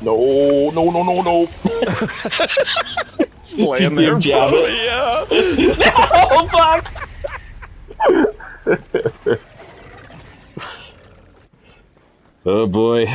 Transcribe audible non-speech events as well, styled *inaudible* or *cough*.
No, no, no, no, no. *laughs* Slam their there, jab it? Yeah. *laughs* oh, fuck. *laughs* oh, boy.